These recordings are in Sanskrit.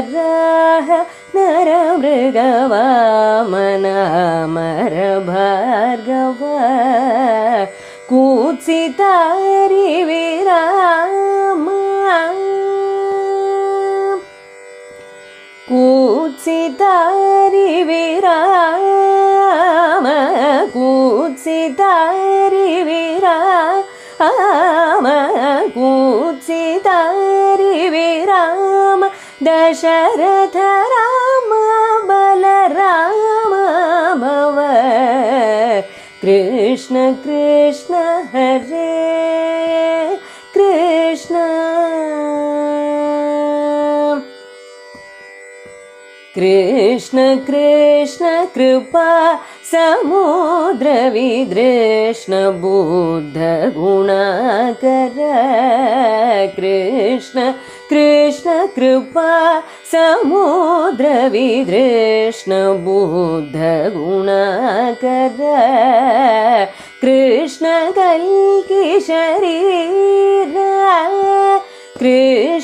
कूर्मवराह नरमृगवामनमरभार्गव। कूत्सितारि विरामा। कूत्सितारि विराम दशरथ राम बलराम भव। कृष्ण कृष्ण हरे कृष्ण। कृष्ण कृष्ण कृपा समुद्रविदृष्ण बुद्ध गुणाकर कृष्ण कृपा समुद्रविदृष्ण बुद्ध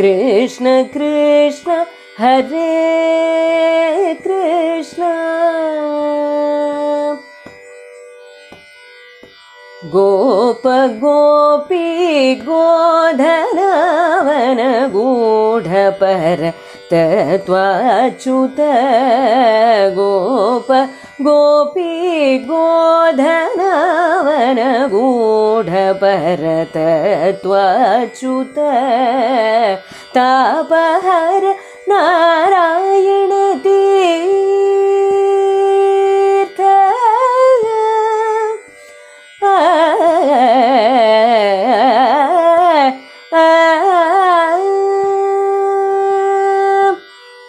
कृष्ण कृष्ण हरे कृष्ण। गोप गोपी गोधनवन गूढपर तत्त्वाच्युत। गोप गोपी गोधनवन गूढपर तत्त्वाच्युत तापहर नारायण तीर्थ।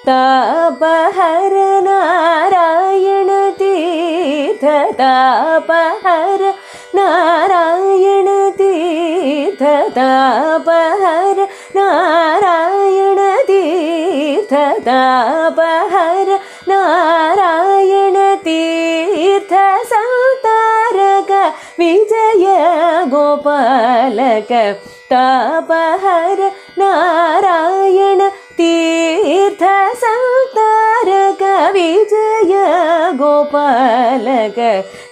तापहर नारायण तीर्थ। तापहर नारायण तापहर नारायण तीर्थ तापहर नारायण तीर्थ संतारक विजय गोपालक तापहर नारायण तीर्थ संतारक विजय गोपालक।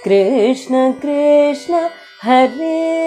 कृष्ण कृष्ण हरे